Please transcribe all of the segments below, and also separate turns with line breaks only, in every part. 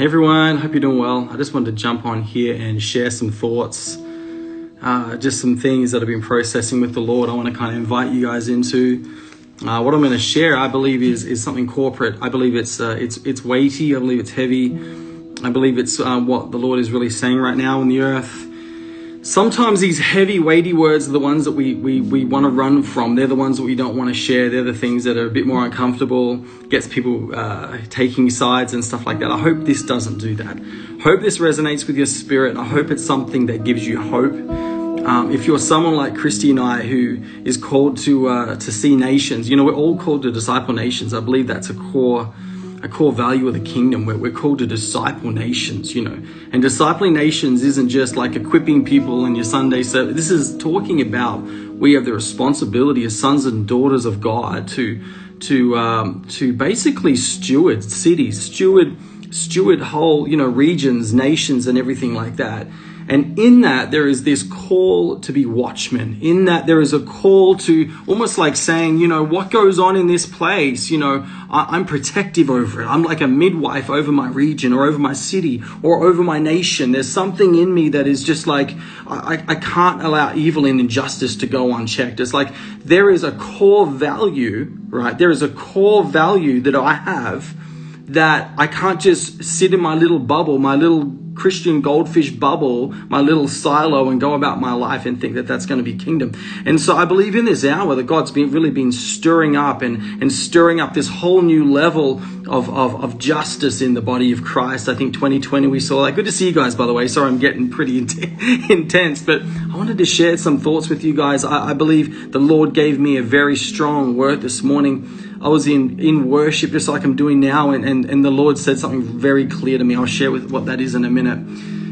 Hey everyone, hope you're doing well. I just wanted to jump on here and share some thoughts, uh, just some things that I've been processing with the Lord. I want to kind of invite you guys into. Uh, what I'm going to share, I believe, is is something corporate. I believe it's uh, it's it's weighty. I believe it's heavy. I believe it's uh, what the Lord is really saying right now in the earth sometimes these heavy, weighty words are the ones that we, we, we want to run from. They're the ones that we don't want to share. They're the things that are a bit more uncomfortable, gets people uh, taking sides and stuff like that. I hope this doesn't do that. Hope this resonates with your spirit. I hope it's something that gives you hope. Um, if you're someone like Christy and I who is called to uh, to see nations, you know, we're all called to disciple nations. I believe that's a core a core value of the kingdom where we're called to disciple nations, you know. And discipling nations isn't just like equipping people in your Sunday service. This is talking about we have the responsibility as sons and daughters of God to to um, to basically steward cities, steward steward whole you know regions, nations, and everything like that. And in that, there is this call to be watchmen. In that, there is a call to almost like saying, you know, what goes on in this place? You know, I, am protective over it. I'm like a midwife over my region or over my city or over my nation. There's something in me that is just like, I, I can't allow evil and injustice to go unchecked. It's like there is a core value, right? There is a core value that I have that I can't just sit in my little bubble, my little Christian goldfish bubble, my little silo, and go about my life and think that that's going to be kingdom. And so I believe in this hour that God's been really been stirring up and, and stirring up this whole new level of, of, of justice in the body of Christ. I think 2020 we saw that. Good to see you guys, by the way. Sorry, I'm getting pretty intense, but I wanted to share some thoughts with you guys. I, I believe the Lord gave me a very strong word this morning I was in, in worship just like I'm doing now, and, and, and the Lord said something very clear to me. I'll share with what that is in a minute.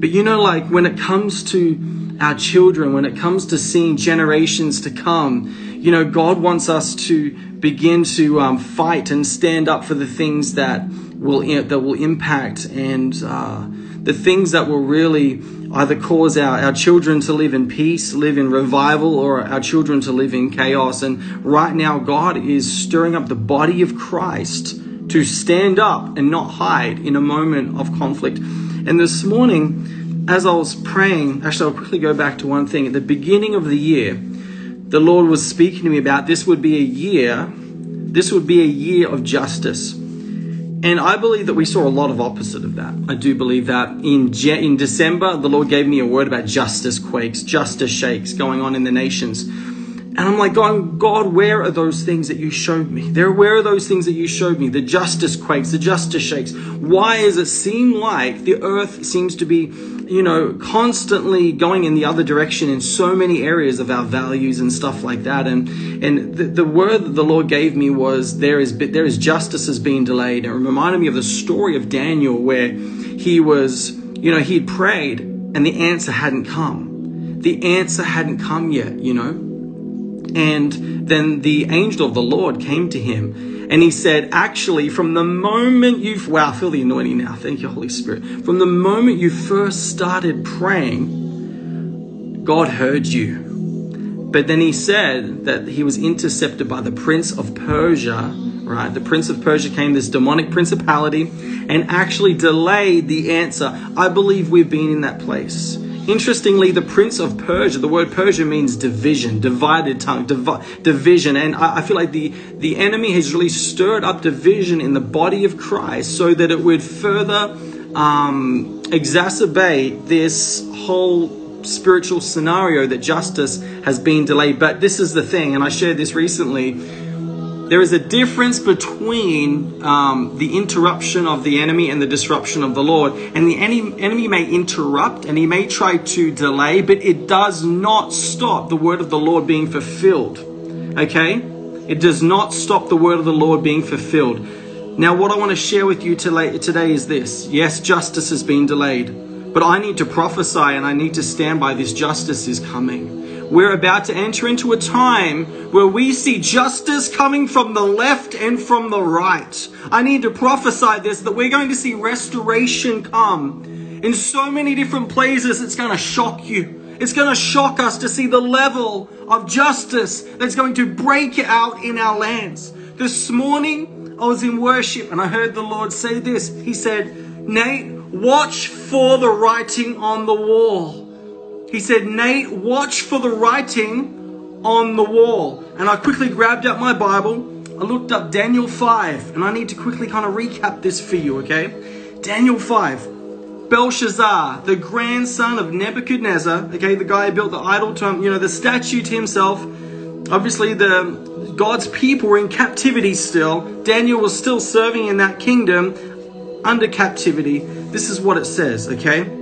But you know, like when it comes to our children, when it comes to seeing generations to come, you know, God wants us to begin to um, fight and stand up for the things that will that will impact and uh, the things that will really either cause our, our children to live in peace, live in revival, or our children to live in chaos. And right now, God is stirring up the body of Christ to stand up and not hide in a moment of conflict. And this morning, as I was praying, actually, I'll quickly go back to one thing. At the beginning of the year, the Lord was speaking to me about this would be a year, this would be a year of justice. And I believe that we saw a lot of opposite of that. I do believe that in Je- in December, the Lord gave me a word about justice quakes, justice shakes going on in the nations. And I'm like, God, God, where are those things that you showed me? There, where are those things that you showed me? The justice quakes, the justice shakes. Why does it seem like the earth seems to be, you know, constantly going in the other direction in so many areas of our values and stuff like that? And and the, the word that the Lord gave me was there is there is justice has been delayed. It reminded me of the story of Daniel where he was, you know, he had prayed and the answer hadn't come. The answer hadn't come yet, you know. And then the angel of the Lord came to him and he said, Actually, from the moment you've, wow, feel the anointing now. Thank you, Holy Spirit. From the moment you first started praying, God heard you. But then he said that he was intercepted by the prince of Persia, right? The prince of Persia came, this demonic principality, and actually delayed the answer. I believe we've been in that place. Interestingly, the prince of Persia, the word Persia means division, divided tongue, divi- division. And I, I, feel like the, the enemy has really stirred up division in the body of Christ so that it would further um, exacerbate this whole spiritual scenario that justice has been delayed. But this is the thing, and I shared this recently there is a difference between um, the interruption of the enemy and the disruption of the Lord. And the enemy may interrupt and he may try to delay, but it does not stop the word of the Lord being fulfilled. Okay? It does not stop the word of the Lord being fulfilled. Now, what I want to share with you today is this. Yes, justice has been delayed, but I need to prophesy and I need to stand by this justice is coming. We're about to enter into a time where we see justice coming from the left and from the right. I need to prophesy this that we're going to see restoration come in so many different places. It's going to shock you. It's going to shock us to see the level of justice that's going to break out in our lands. This morning, I was in worship and I heard the Lord say this. He said, Nate, watch for the writing on the wall. He said, Nate, watch for the writing on the wall. And I quickly grabbed up my Bible. I looked up Daniel 5, and I need to quickly kind of recap this for you, okay? Daniel 5. Belshazzar, the grandson of Nebuchadnezzar, okay, the guy who built the idol to him, you know, the statue to himself. Obviously, the God's people were in captivity still. Daniel was still serving in that kingdom under captivity. This is what it says, okay?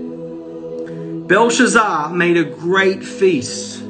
Belshazzar made a great feast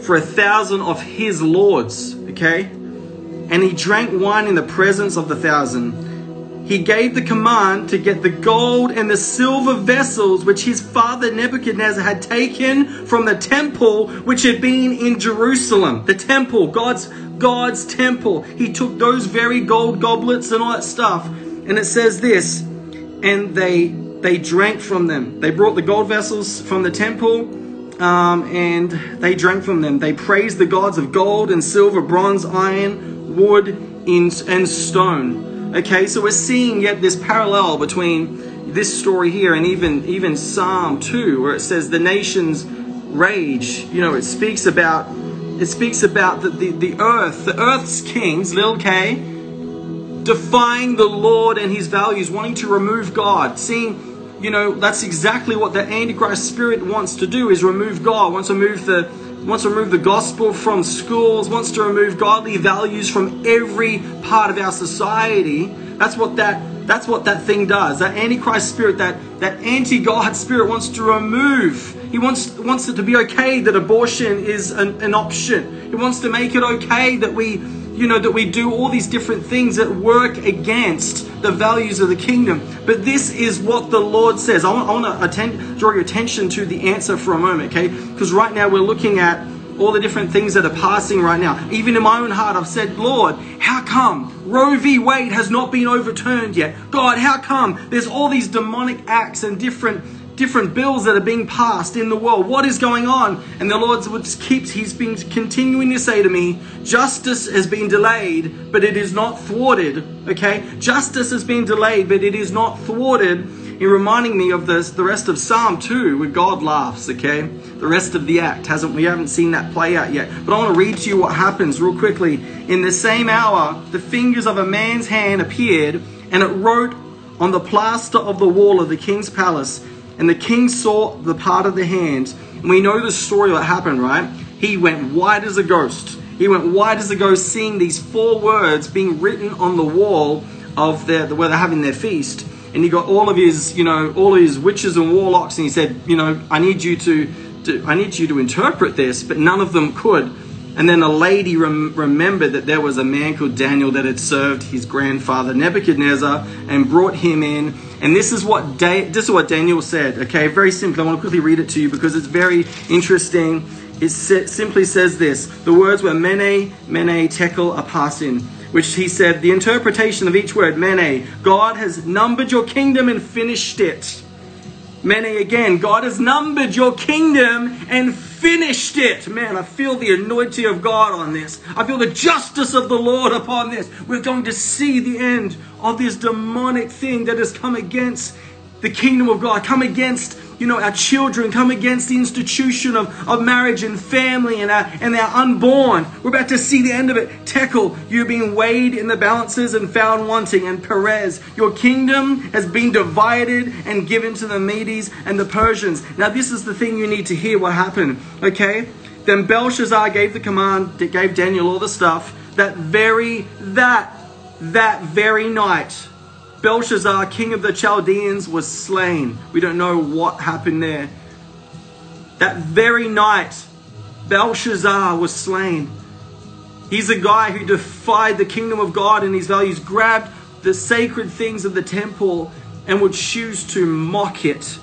for a thousand of his lords, okay? And he drank wine in the presence of the thousand. He gave the command to get the gold and the silver vessels which his father Nebuchadnezzar had taken from the temple which had been in Jerusalem. The temple, God's God's temple. He took those very gold goblets and all that stuff. And it says this, and they they drank from them. They brought the gold vessels from the temple um, and they drank from them. They praised the gods of gold and silver, bronze, iron, wood, and stone. Okay, so we're seeing yet this parallel between this story here and even even Psalm 2, where it says the nations rage. You know, it speaks about it speaks about the, the, the earth, the earth's kings, little K, defying the Lord and his values, wanting to remove God, seeing you know, that's exactly what the Antichrist spirit wants to do is remove God, wants to move the wants to remove the gospel from schools, wants to remove godly values from every part of our society. That's what that that's what that thing does. That Antichrist spirit, that, that anti-God spirit wants to remove. He wants wants it to be okay that abortion is an, an option. He wants to make it okay that we you know, that we do all these different things that work against the values of the kingdom. But this is what the Lord says. I want, I want to attend, draw your attention to the answer for a moment, okay? Because right now we're looking at all the different things that are passing right now. Even in my own heart, I've said, Lord, how come Roe v. Wade has not been overturned yet? God, how come there's all these demonic acts and different different bills that are being passed in the world. What is going on? And the Lord just keeps, He's been continuing to say to me, justice has been delayed, but it is not thwarted. Okay? Justice has been delayed, but it is not thwarted. In reminding me of this, the rest of Psalm 2, where God laughs, okay? The rest of the act hasn't we haven't seen that play out yet. But I want to read to you what happens real quickly. In the same hour, the fingers of a man's hand appeared, and it wrote on the plaster of the wall of the king's palace and the king saw the part of the hands. And we know the story that happened, right? He went white as a ghost. He went white as a ghost, seeing these four words being written on the wall of their, where they're having their feast. And he got all of his, you know, all his witches and warlocks, and he said, you know, I need you to, to I need you to interpret this, but none of them could. And then a lady rem- remembered that there was a man called Daniel that had served his grandfather Nebuchadnezzar and brought him in. And this is what da- this is what Daniel said. Okay, very simply. I want to quickly read it to you because it's very interesting. It sa- simply says this: the words were Mene, Mene, Tekel, Upharsin, which he said. The interpretation of each word, Mene, God has numbered your kingdom and finished it. Mene again, God has numbered your kingdom and finished it. Man, I feel the anointing of God on this. I feel the justice of the Lord upon this. We're going to see the end of this demonic thing that has come against the kingdom of God, come against you know, our children come against the institution of, of marriage and family and, our, and our unborn. We're about to see the end of it. Tekel, you're being weighed in the balances and found wanting. And Peres, your kingdom has been divided and given to the Medes and the Persians. Now, this is the thing you need to hear what happened, okay? Then Belshazzar gave the command, gave Daniel all the stuff. That very, that, that very night, Belshazzar, king of the Chaldeans, was slain. We don't know what happened there. That very night, Belshazzar was slain. He's a guy who defied the kingdom of God and his values, grabbed the sacred things of the temple and would choose to mock it.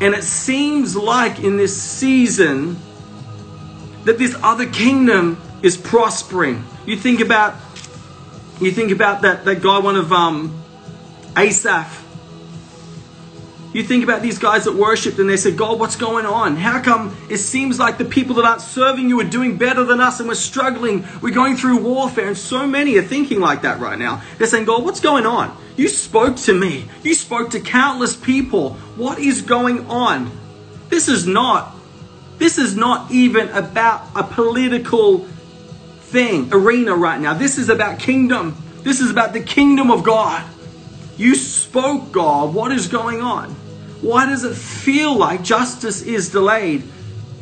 And it seems like in this season that this other kingdom is prospering. You think about you think about that, that guy, one of um, Asaph. You think about these guys that worshipped and they said, God, what's going on? How come it seems like the people that aren't serving you are doing better than us and we're struggling? We're going through warfare. And so many are thinking like that right now. They're saying, God, what's going on? You spoke to me. You spoke to countless people. What is going on? This is not this is not even about a political thing, arena right now. This is about kingdom. This is about the kingdom of God. You spoke, God. What is going on? Why does it feel like justice is delayed?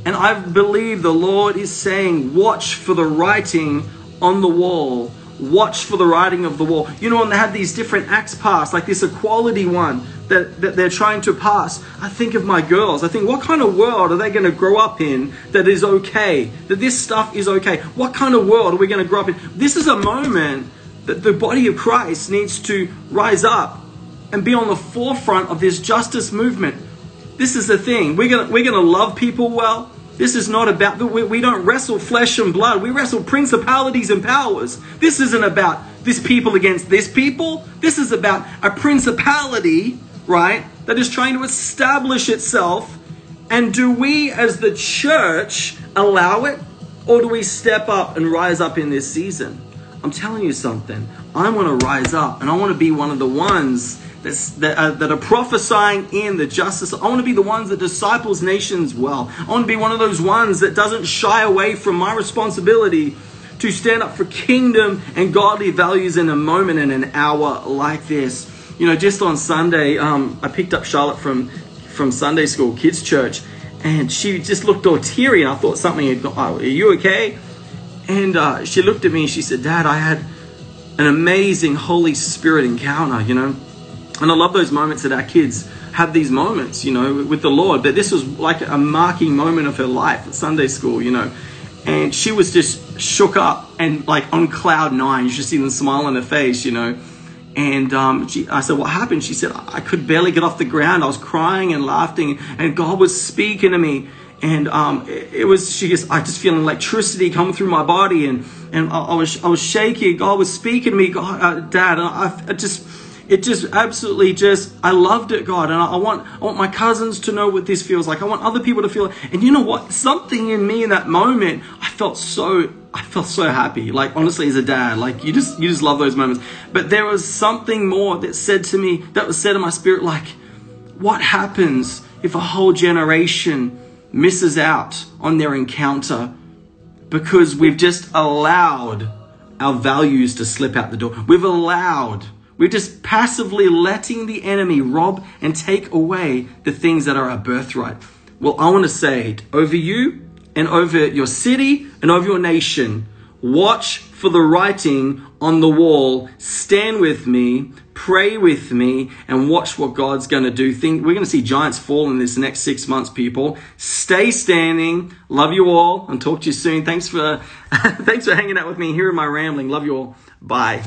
And I believe the Lord is saying, watch for the writing on the wall. Watch for the writing of the wall. You know, when they had these different acts passed, like this equality one that, that they're trying to pass, I think of my girls. I think, what kind of world are they going to grow up in that is okay? That this stuff is okay? What kind of world are we going to grow up in? This is a moment that the body of Christ needs to rise up and be on the forefront of this justice movement. This is the thing. We're going we're gonna love people well. This is not about, we, we don't wrestle flesh and blood. We wrestle principalities and powers. This isn't about this people against this people. This is about a principality, right, that is trying to establish itself. And do we as the church allow it? Or do we step up and rise up in this season? I'm telling you something. I want to rise up and I want to be one of the ones that's, that, uh, that are prophesying in the justice. I want to be the ones that disciples nations well. I want to be one of those ones that doesn't shy away from my responsibility to stand up for kingdom and godly values in a moment and an hour like this. You know, just on Sunday, um, I picked up Charlotte from from Sunday school, kids church, and she just looked all teary, and I thought something had gone. Oh, are you okay? And uh, she looked at me and she said, Dad, I had an amazing Holy Spirit encounter, you know. And I love those moments that our kids have these moments, you know, with the Lord. But this was like a marking moment of her life at Sunday school, you know. And she was just shook up and like on cloud nine. You should see the smile on her face, you know. And um, she, I said, What happened? She said, I could barely get off the ground. I was crying and laughing, and God was speaking to me. And um, it, was, she just, I just feeling electricity coming through my body, and, and I, I was, I was shaky. God was speaking to me, God, uh, Dad. I, I just, it just absolutely just I loved it, God, and I, want I want my cousins to know what this feels like. I want other people to feel. And you know what? Something in me in that moment, I felt so I felt so happy. Like honestly, as a dad, like you just you just love those moments. But there was something more that said to me that was said in my spirit, like, what happens if a whole generation misses out on their encounter because we've just allowed our values to slip out the door. We've allowed we're just passively letting the enemy rob and take away the things that are our birthright. Well, I want to say it over you and over your city and over your nation, watch for the writing on the wall. Stand with me, pray with me, and watch what God's going to do. Think we're going to see giants fall in this next six months, people. Stay standing. Love you all and talk to you soon. Thanks for thanks for hanging out with me here in my rambling. Love you all. Bye.